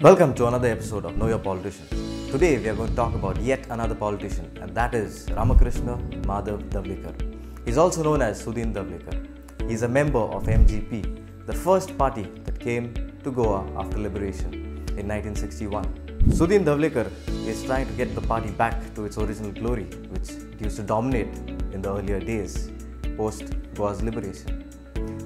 Welcome to another episode of Know Your Politician. Today we are going to talk about yet another politician and that is Ramakrishna Madhav Dhavalikar. He is also known as Sudin Dhavalikar. He is a member of MGP, the first party that came to Goa after liberation in 1961. Sudin Dhavalikar is trying to get the party back to its original glory which used to dominate in the earlier days post Goa's liberation.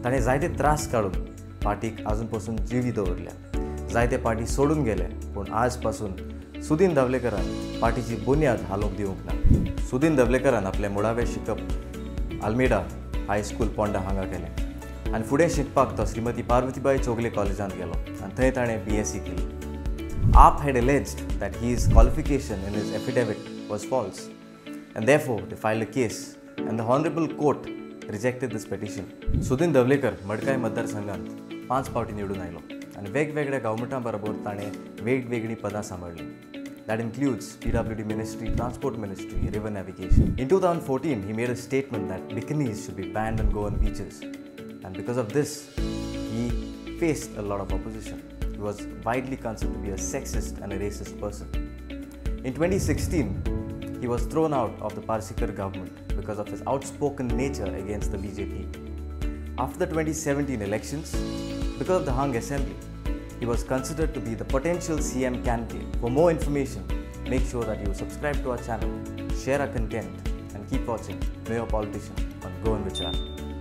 त्याने जायते त्रास काढून पार्टीक अजून पासून जिवी दवरल्या जायते पार्टी सोडून गेले पूण आज पासून सुदीन धावलेकरान पार्टीची बुन्याद हालोवंक दिवंक ना. सुदीन दवलेकरान आपलें मुळावें शिकप आल्मेडा हायस्कूल पोंडा हांगा केलें. आनी फुडें शिकपाक तो श्रीमती पार्वतीबाई चोगले कॉलेजांत गेलो आनी थंय ताणें बी एस सी केली. आप had he is qualification in is his was was false and therefore they filed a case and the honorable court rejected this petition. Sudin Dhavalikar Madkai मतदारसंघात पांच फावटी निवडून आयलो. आणि वेगवेगळ्या गव्हर्मेंटां बरोबर ताणें वेगवेगळीं पदां सांबाळ्ळीं that includes PWD Ministry, Transport Ministry, River Navigation. In 2014, he made a statement that bikinis should be banned on Goan beaches. And because of this, he faced a lot of opposition. He was widely considered to be a sexist and a racist person. In 2016, he was thrown out of the Parsekar government because of his outspoken nature against the BJP. After the 2017 elections, because of the Hung Assembly, he was considered to be the potential CM candidate. For more information, make sure that you subscribe to our channel, share our content, and keep watching Mayor Politician on Goan Vichar.